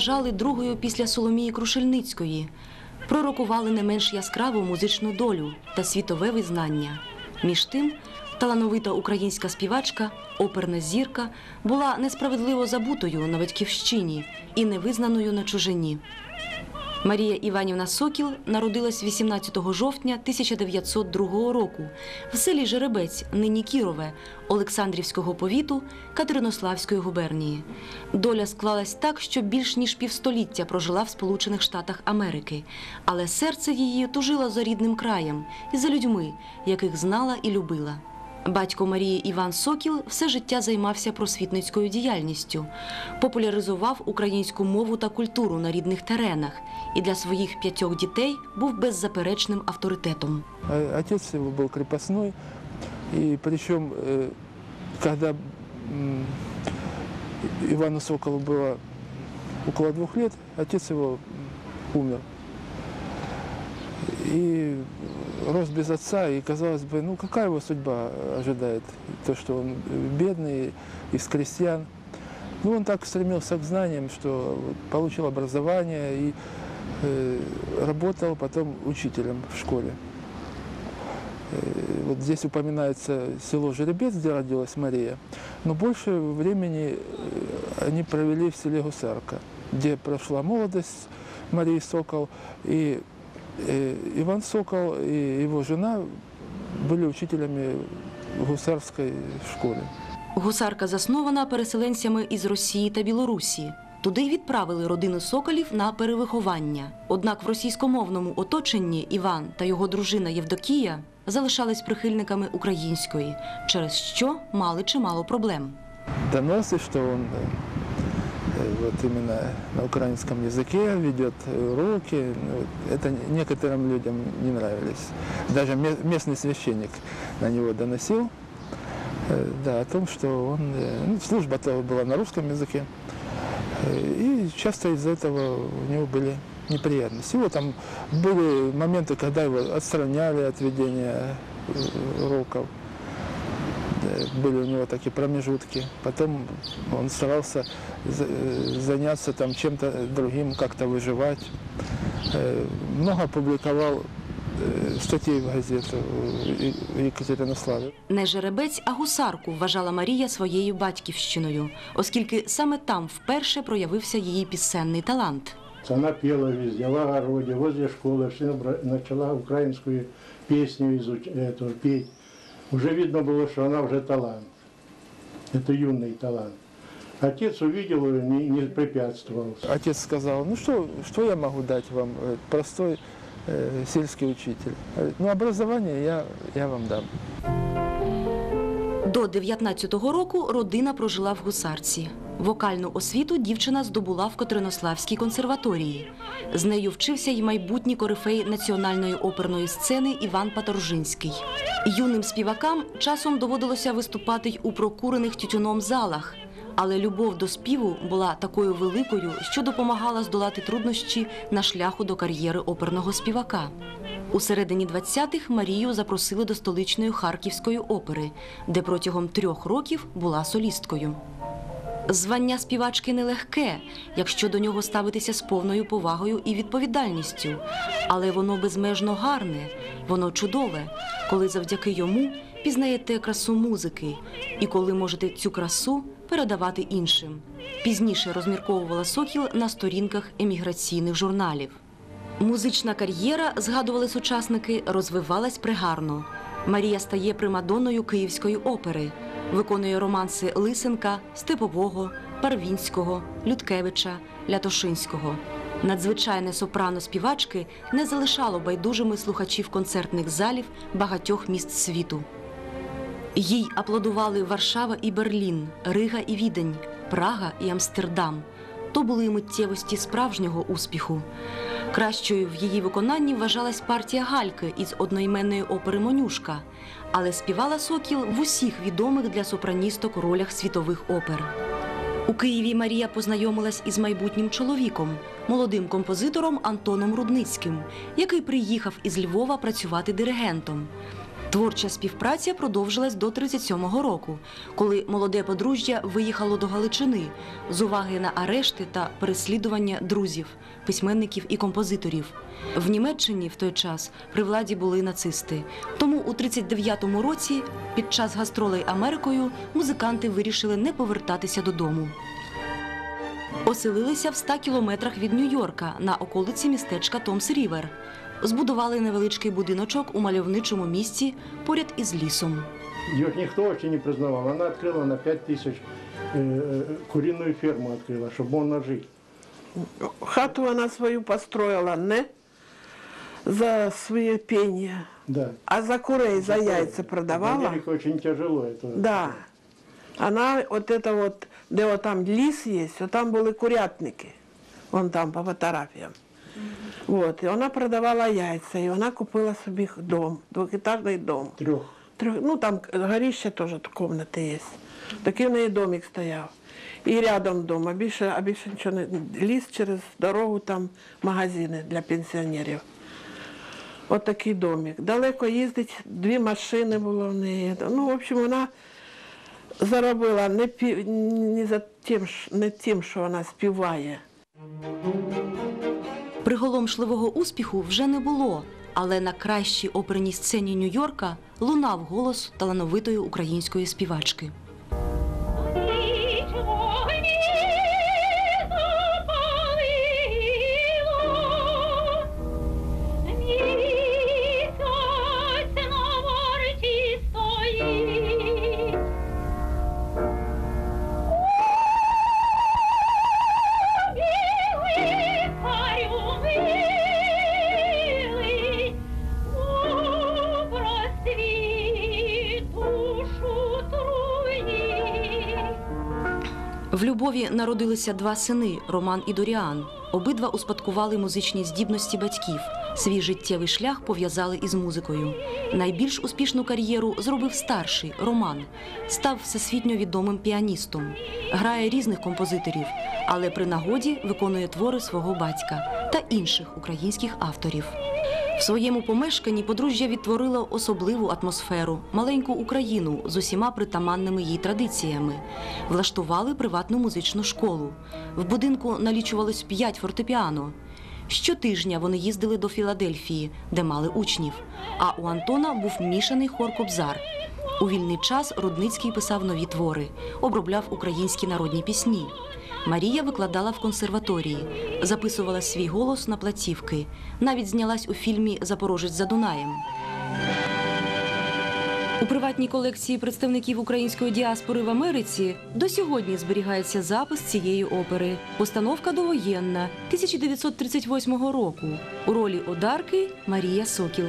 Вважали другою після Соломії Крушельницької. Пророкували не менш яскраву музичну долю та світове визнання. Між тим, талановита українська співачка, оперна зірка, була несправедливо забутою на батьківщині і невизнаною на чужині. Марія Іванівна Сокіл народилась 18 жовтня 1902 року в селі Жеребець, нині Кірове, Олександрівського повіту Катеринославської губернії. Доля склалась так, що більш ніж півстоліття прожила в Сполучених Штатах Америки, але серце її тужило за рідним краєм і за людьми, яких знала і любила. Батько Марії Іван Сокіл все життя займався просвітницькою діяльністю, популяризував українську мову та культуру на рідних теренах і для своїх п'ятьох дітей був беззаперечним авторитетом. А Отец его был крепостной, и причем, э, когда м, Ивану Соколу было около двух лет, отец его м, умер. И рос без отца, и казалось бы, ну какая его судьба ожидает? То, что он бедный, из крестьян. Ну, он так стремился к знаниям, что получил образование и э, работал потом учителем в школе. Э, Вот здесь упоминается село Жеребец, где родилась Мария, но больше времени э, они провели в селе Гусарка, где прошла молодость Марии Сокол, и э, Иван Сокол и его жена были учителями в гусарской школе. Гусарка заснована переселенцями із Росії та Білорусі. Туди й відправили родину соколів на перевиховання. Однак в російськомовному оточенні Іван та його дружина Євдокія залишались прихильниками української, через що мали чимало проблем. доносы, что он э, э, вот именно на украинском языке ведет э, уроки. Это некоторым людям не нравились. Даже ме- местный священник на него доносил, э, да, о том, что он, э, ну, служба-то была на русском языке. Э, И часто из-за этого у него были неприятности. Его там были моменты, когда его отстраняли от ведения э, уроков. Э, Были у него такие промежутки. Потом он старался за- э, заняться там чем-то другим, как-то выживать. Э, Много публиковал э, статей в газету э, в Екатеринославе. Не жеребець, а гусарку вважала Марія своєю батьківщиною, оскільки саме там вперше проявився її пісенний талант. Она пела везде, в огороде, возле школы, все набра- начала украинскую песню изуч... эту, петь. Уже видно было, что она уже талант. Это юный талант. Отец увидел ее, не, не препятствовал. Отец сказал, ну что, что я могу дать вам, э, простой э, сельский учитель? Говорит, Ну образование я, я вам дам. До 19-го року родина прожила в гусарці. Вокальну освіту дівчина здобула в Катеринославській консерваторії. З нею вчився й майбутній корифей національної оперної сцени Іван Паторжинський. Юним співакам часом доводилося виступати й у прокурених тютюном залах. Але любов до співу була такою великою, що допомагала здолати труднощі на шляху до кар'єри оперного співака. У середині 20-х Марію запросили до столичної Харківської опери, де протягом трьох років була солісткою. Звання співачки нелегке, якщо до нього ставитися з повною повагою і відповідальністю, але воно безмежно гарне, воно чудове, коли завдяки йому пізнаєте красу музики і коли можете цю красу передавати іншим. Пізніше розмірковувала Сокіл на сторінках еміграційних журналів. Музична кар'єра, згадували сучасники, розвивалась пригарно. Марія стає примадонною Київської опери, виконує романси Лисенка, Степового, Парвінського, Людкевича, Лятошинського. Надзвичайне сопрано співачки не залишало байдужими слухачів концертних залів багатьох міст світу. Їй аплодували Варшава і Берлін, Рига і Відень, Прага і Амстердам. То були миттєвості справжнього успіху. Кращою в її виконанні вважалась партія Гальки із одноіменної опери Монюшка, але співала Сокіл в усіх відомих для сопраністок ролях світових опер. У Києві Марія познайомилась із майбутнім чоловіком, молодим композитором Антоном Рудницьким, який приїхав із Львова працювати диригентом. Творча співпраця продовжилась до 37-го року, коли молоде подружжя виїхало до Галичини з уваги на арешти та переслідування друзів, письменників і композиторів. В Німеччині в той час при владі були нацисти. Тому у 39-му році, під час гастролей Америкою, музиканти вирішили не повертатися додому. Оселилися в 100 кілометрах від Нью-Йорка на околиці містечка Томс Рівер Збудували невеличкий будиночок у мальовничому місці поряд із лісом. Ее ж никто вообще не признавал. Она открыла на 5 тысяч э, куриную ферму открыла, чтобы можно жить. Хату вона свою построила не за своє пение, Да. а за курей, за яйця В продавала. Америке очень тяжело это. Да. Вона от это от, де от там ліс є, от там були курятники. Вон там по фотографіям. От, і вона продавала яйця, і вона купила собі дом, двохетажний дом. Трех. Трьох, ну там горище теж кімнати є. Такий в неї домик стояв. І рядом дом, а більше, а більше нічого не ліс через дорогу, там магазини для пенсіонерів. От такий домик. Далеко їздить, дві машини було в неї. Ну, в общем, вона заробила не, пі, не за тим, не тим, що вона співає. Приголомшливого успіху вже не було, але на кращій оперній сцені Нью-Йорка лунав голос талановитої української співачки. Народилися два сини Роман і Доріан. Обидва успадкували музичні здібності батьків. Свій життєвий шлях пов'язали із музикою. Найбільш успішну кар'єру зробив старший Роман. Став всесвітньо відомим піаністом. Грає різних композиторів, але при нагоді виконує твори свого батька та інших українських авторів. В своєму помешканні подружжя відтворило особливу атмосферу, маленьку Україну з усіма притаманними їй традиціями. Влаштували приватну музичну школу. В будинку налічувалось п'ять фортепіано. Щотижня вони їздили до Філадельфії, де мали учнів. А у Антона був мішаний хор Кобзар. У вільний час Рудницький писав нові твори, обробляв українські народні пісні. Марія викладала в консерваторії, записувала свій голос на платівки, навіть знялась у фільмі Запорожець за Дунаєм. У приватній колекції представників української діаспори в Америці до сьогодні зберігається запис цієї опери. Постановка довоєнна 1938 року. У ролі Одарки Марія Сокіл.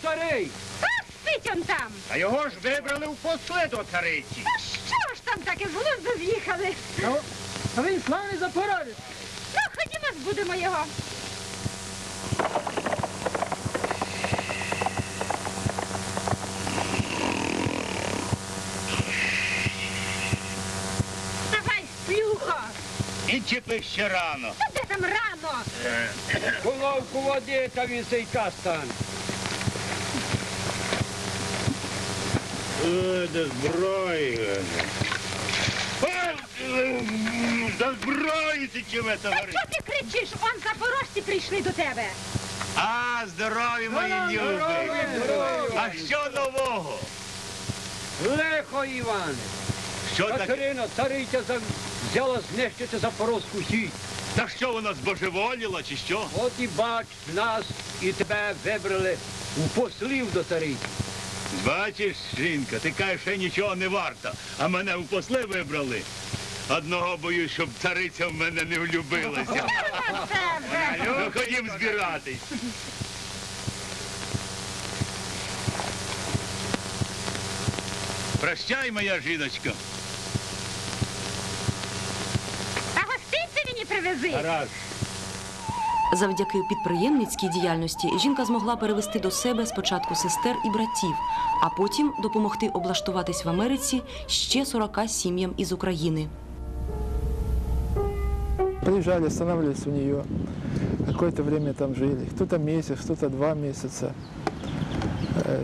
Старий, Та спить он там. а його ж вибрали в посли до цариці. Та що ж там таке, з глузду з'їхали? А він славний запорожець. Ну, ходімо, збудемо його. Давай, сплюхо. І чіпи ще рано. Та де там рано? Головку води та візейка стане. Е, зброї. За зброю ти чого Та чого ти кричиш? Он запорожці прийшли до тебе. А, здорові мої любі. А що нового? Лихо, Іване! Що таке? Катерина, цариця взяла знищити Запорозьку січ. Та що вона збожеволіла чи що? От і бач, нас і тебе вибрали у послів до цариці. Бачиш, жінка, ти кажеш, що нічого не варта, а мене в посли вибрали. Одного боюсь, щоб цариця в мене не влюбилася. Ну, ходім збиратись. Прощай, моя жіночка. А гостинці мені привези. Тарас. Завдяки підприємницькій діяльності жінка змогла перевести до себе спочатку сестер і братів, а потім допомогти облаштуватись в Америці ще 40 сім'ям із України. Приезжали, останавливались у нее. Какое-то время там жили. Кто-то месяц, кто-то два месяца. Э,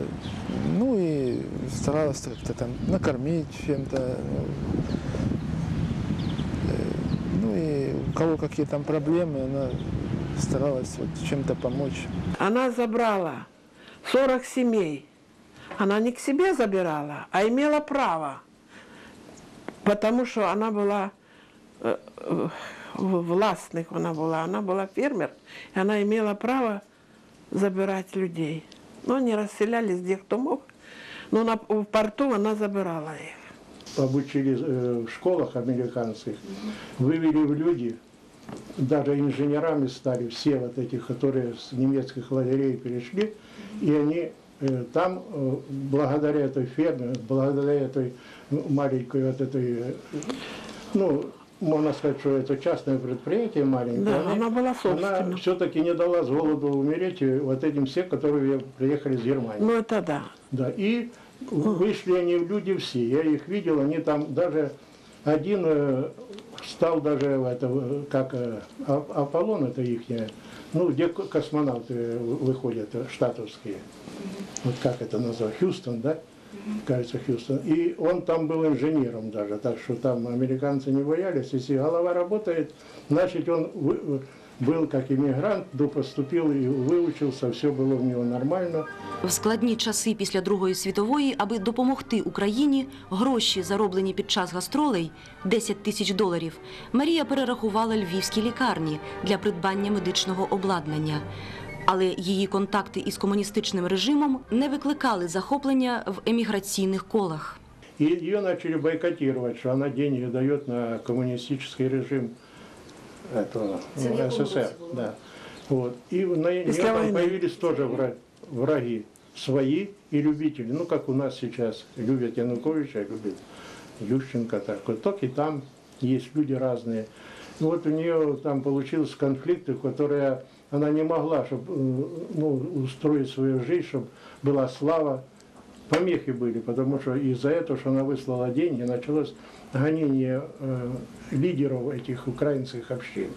Ну и старалась как-то там накормить чем-то. э, Ну и у кого какие там проблемы, она старалась вот чем-то помочь. Она забрала 40 семей. Она не к себе забирала, а имела право. Потому что она была э, э, властных, она была, она была фермер, и она имела право забирать людей. Но они расселялись где кто мог. Но на, в порту она забирала их. обучили э, в школах американских, вывели в люди, даже инженерами стали все вот эти, которые с немецких лагерей перешли, и они э, там, э, благодаря этой ферме, благодаря этой маленькой вот этой, э, ну, можно сказать, что это частное предприятие маленькое. Да, она была собственной. все-таки не дала с голоду умереть вот этим все, которые приехали с Германии. Ну это да. Да, и вышли они в люди все. Я их видел, они там даже один стал даже в это, как э, Аполлон, это их, ну, где ко- космонавты вы- выходят, э, штатовские. Вот как это назвать, Хьюстон, да? Кажется, Хьюстон. И он там был инженером даже, так что там американцы не боялись. Если голова работает, значит он был как иммигрант, до поступил и выучился, все было у него нормально. В складні часи після Другої світової, аби допомогти Україні, гроші, зароблені під час гастролей 10 тисяч доларів, Марія перерахувала львівські лікарні для придбання медичного обладнання. Але її контакти із комуністичним режимом не викликали захоплення в еміграційних колах. И ее начали бойкотировать, что она деньги дает на коммунистический режим Этого, ну, СССР. Да. Вот. И на нее После там войны. появились тоже вра- враги, свои и любители. Ну, как у нас сейчас любят Януковича, любят Ющенко. Так. Вот так и там есть люди разные. И вот у нее там получились конфликты, которые она не могла чтобы, ну, устроить свою жизнь, чтобы была слава, помехи были, потому что из-за этого, что она выслала деньги, началось гонение э, лидеров этих украинских общин.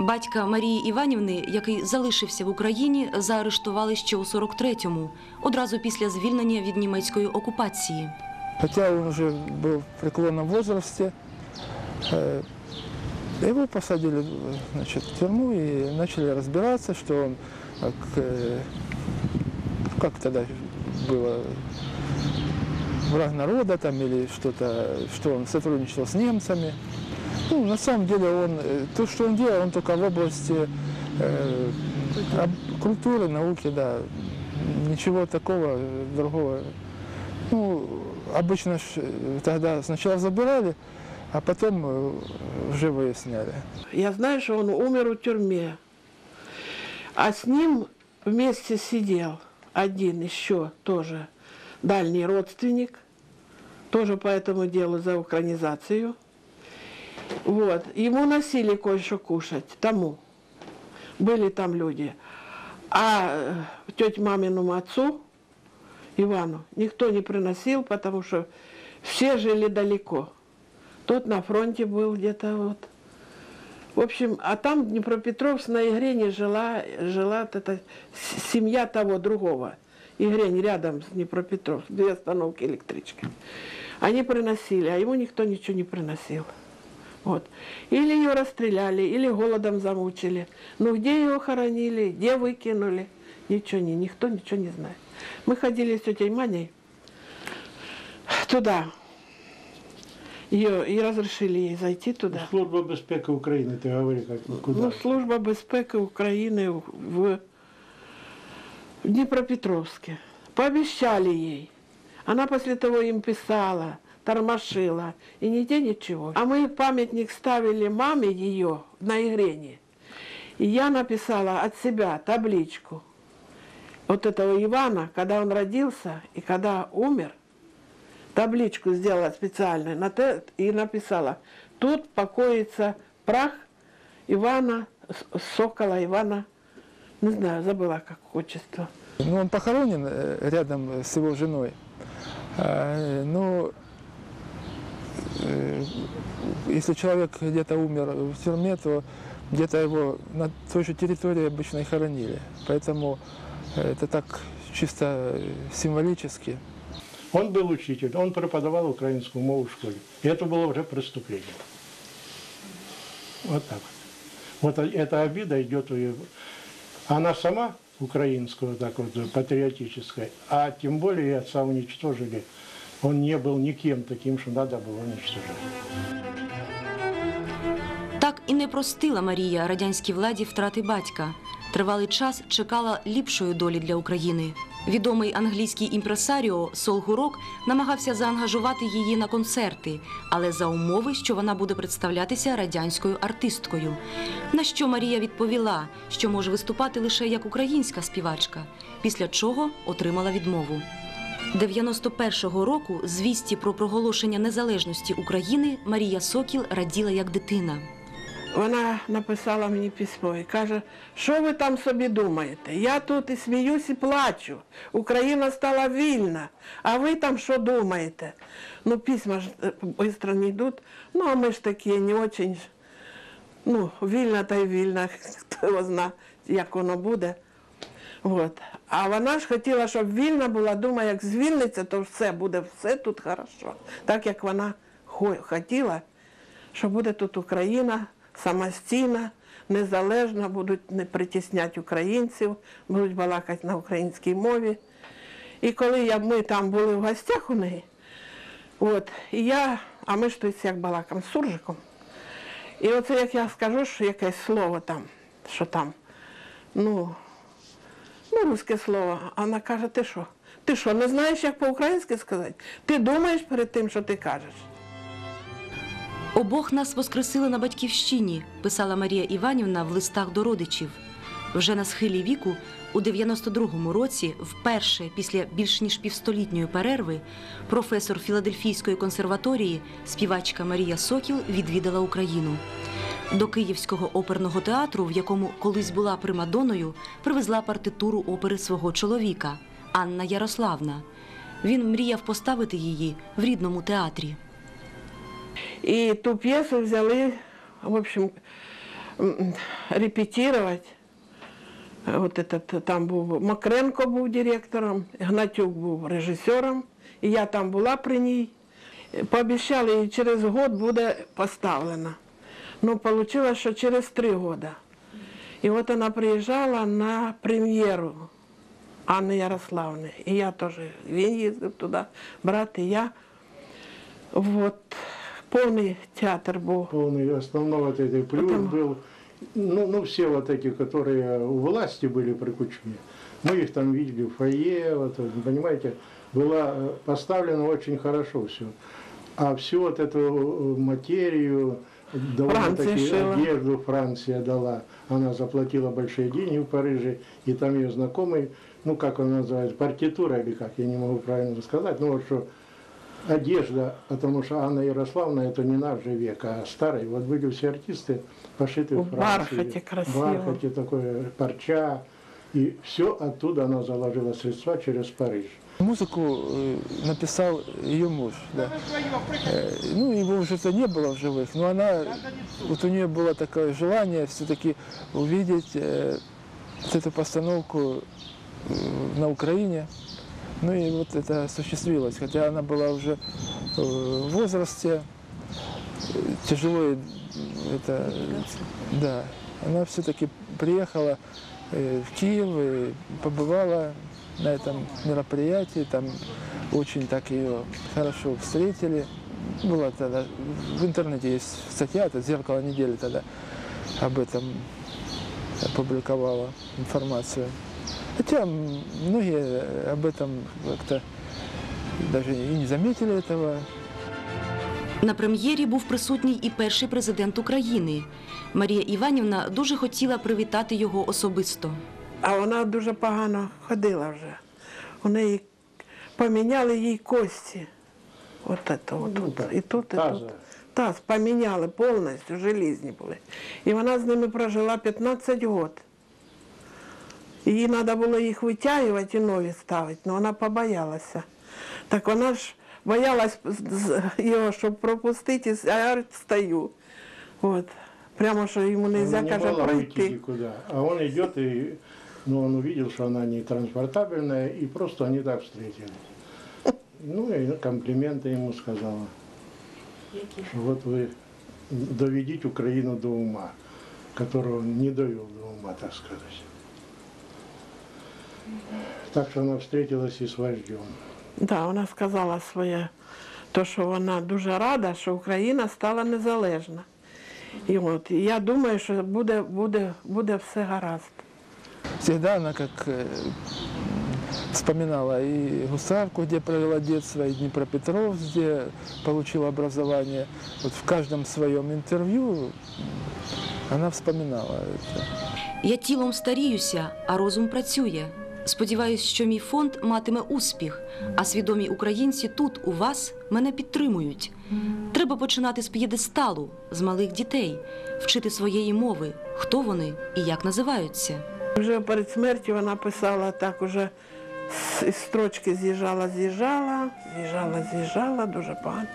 Батька Марії Іванівни, який залишився в Україні, заарештували ще у 43-му, одразу після звільнення від німецької окупації. Хотя он уже был в преклонном возрасте, э, его посадили э, значит, в тюрьму и начали разбираться, что он, э, к, э, как тогда было, враг народа там или что-то, что он сотрудничал с немцами. Ну, на самом деле он, э, то, что он делал, он только в области э, культуры, науки, да, ничего такого другого ну, обычно э, тогда сначала забирали, а потом уже выясняли. Я знаю, что он умер в тюрьме. А с ним вместе сидел один еще тоже дальний родственник, тоже по этому делу за украинизацию. Вот. Ему носили кое-что кушать, тому. Были там люди. А э, тете маминому отцу, Ивану, никто не приносил, потому что все жили далеко. Тот на фронте был где-то вот. В общем, а там Днепропетровск на Игрене жила, жила эта семья того другого. Игрень рядом с Днепропетровск, две остановки электрички. Они приносили, а ему никто ничего не приносил. Вот. Или ее расстреляли, или голодом замучили. Ну где его хоронили, где выкинули, ничего не, никто ничего не знает. Мы ходили с тетей Маней туда. Ее и разрешили ей зайти туда. Служба безпеки України, ти говори, як куди. Ну, служба безпеки України в, в Днепропетровске. Пообещали ей. Она после того им писала, тормошила, и нигде ничего. А мы памятник ставили маме ее на Игрене. И я написала от себя табличку. Вот этого Ивана, когда он родился и когда умер, табличку сделала специально на те- и написала, тут покоится прах Ивана, Сокола Ивана, не знаю, забыла как отчество. Ну, он похоронен э, рядом с его женой. А, Ну, э, если человек где-то умер в тюрьме, то где-то его на той же территории обычно и хоронили. Поэтому э, это так чисто символически. Он был учитель, он преподавал украинскую мову в школе. И это было уже преступление. Вот так вот. Вот эта обида идет у ее. Она сама украинская, так вот, патриотическая, а тем более и отца уничтожили. Он не был никем таким, что надо было уничтожать. Так і не простила Марія радянській владі втрати батька. Тривалий час чекала ліпшої долі для України. Відомий англійський імпресаріо Сол Гурок намагався заангажувати її на концерти, але за умови, що вона буде представлятися радянською артисткою. На що Марія відповіла, що може виступати лише як українська співачка, після чого отримала відмову. 91-го року звісті про проголошення незалежності України Марія Сокіл раділа як дитина. Вона написала мені письмо і каже, що ви там собі думаєте? Я тут і сміюсь, і плачу. Україна стала вільна, а ви там що думаєте? Ну, письма ж швидко не йдуть. Ну, а ми ж такі не дуже, ну, вільна та й вільна, хто його зна, як воно буде. От. А вона ж хотіла, щоб вільна була, думає, як звільниться, то все буде все тут хорошо. Так як вона хотіла, що буде тут Україна самостійна, незалежна, будуть не притісняти українців, будуть балакати на українській мові. І коли я, ми там були в гостях у неї, от, і я, а ми ж тут як балакам з суржиком. І оце як я скажу, що якесь слово там, що там, ну, ну, русське слово. Вона каже, ти що? Ти що, не знаєш, як по-українськи сказати? Ти думаєш перед тим, що ти кажеш? Обох нас воскресили на батьківщині, писала Марія Іванівна в листах до родичів. Вже на схилі віку, у 92-му році, вперше після більш ніж півстолітньої перерви, професор Філадельфійської консерваторії, співачка Марія Сокіл відвідала Україну. До Київського оперного театру, в якому колись була примадоною, привезла партитуру опери свого чоловіка Анна Ярославна. Він мріяв поставити її в рідному театрі. І ту п'єсу взяли, в общем, м, репетировать. Вот этот, там був Макренко був директором, Гнатюк був режисером, і я там була при ній. Пообіцяли, і через год буде поставлена. Ну, вийшло, що через три роки. І от вона приїжджала на прем'єру Анни Ярославни. І я теж, він їздив туди, брат і я. Вот. Повний театр був. Полный основной вот этой плюс Потому- был, ну, ну, все вот эти, которые у власти были при Кучме, мы их там видели в фойе, вот, понимаете, было э, поставлено очень хорошо все. А всю вот эту э, материю, довольно-таки одежду Франция дала. Она заплатила большие деньги в Париже, и там ее знакомый, ну как он называется, партитура или как, я не могу правильно сказать, ну вот что одежда, потому что Анна Ярославна это не наш же век, а старый. Вот были все артисты пошиты в В Франции. бархате красиво. В бархате такое, парча. И все оттуда она заложила средства через Париж. Музыку э, написал ее муж, да. Э, Ну, его уже-то не было в живых, но она, вот у нее было такое желание все-таки увидеть э, вот эту постановку э, на Украине. Ну и вот это осуществилось, хотя она была уже э, в возрасте, тяжело это, да, она все-таки приехала э, в Киев и побывала на этом мероприятии, там очень так ее хорошо встретили. Была тогда, в интернете есть статья, это «Зеркало недели» тогда об этом опубликовала информацию. Хотя многие об этом как-то даже и не заметили этого. На прем'єрі був присутній і перший президент України. Марія Іванівна дуже хотіла привітати його особисто. А вона дуже погано ходила вже. У неї поміняли їй кості. От це, от, Ну, тут, і тут, і тут. Таз поміняли повністю, желізні були. І вона з ними прожила 15 років. Їй треба було їх витягувати і нові ставити, але вона побоялася. Так вона ж боялась з- з- його, щоб пропустити, а я стою. От. Прямо що йому не можна, Она не каже, могла уйти пройти. никуда. А он идет, и ну, он увидел, что она не транспортабельная, и просто они так встретились. Ну и комплименты ему сказала. Что вот вы доведите Украину до ума, которого он не довел до ума, так сказать. Так что она встретилась и с вождем. Да, вона сказала своє, то, що вона дуже рада, що Україна стала незалежна. І от я думаю, що буде, буде, буде все гаразд. Всегда она как э, вспоминала и Гусарку, где провела детство, и Днепропетровск, где получила образование. Вот в каждом своем интервью м, она вспоминала это. Я тілом старіюся, а розум працює. Сподіваюсь, що мій фонд матиме успіх, а свідомі українці тут, у вас, мене підтримують. Треба починати з п'єдесталу, з малих дітей, вчити своєї мови, хто вони і як називаються. Вже перед смертю вона писала так уже з строчки з'їжджала, з'їжджала, з'їжджала, з'їжджала, дуже погано.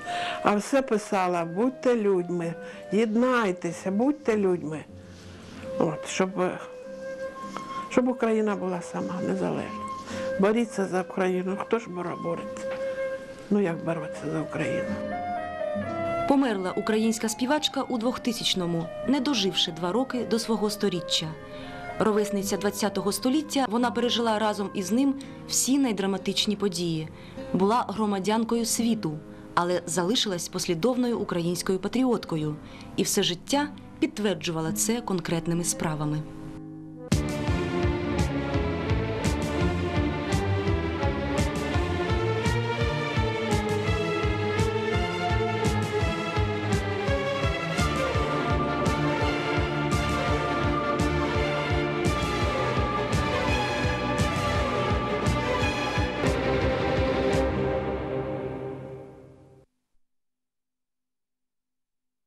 А все писала, будьте людьми, єднайтеся, будьте людьми. От, щоб, е, щоб Україна була сама незалежна. Боріться за Україну. Хто ж бореться? Ну як боротися за Україну? Померла українська співачка у 2000-му, не доживши два роки до свого сторіччя. Ровесниця ХХ століття вона пережила разом із ним всі найдраматичні події. Була громадянкою світу, але залишилась послідовною українською патріоткою і все життя підтверджувала це конкретними справами.